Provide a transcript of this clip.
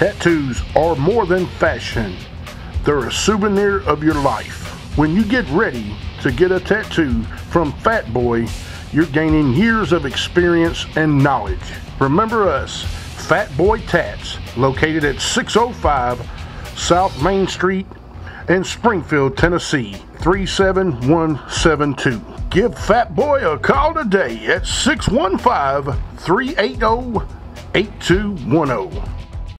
Tattoos are more than fashion. They're a souvenir of your life. When you get ready to get a tattoo from Fat Boi, you're gaining years of experience and knowledge. Remember us, Fat Boi Tats, located at 605 South Main Street in Springfield, Tennessee, 37172. Give Fat Boi a call today at 615 380 8210.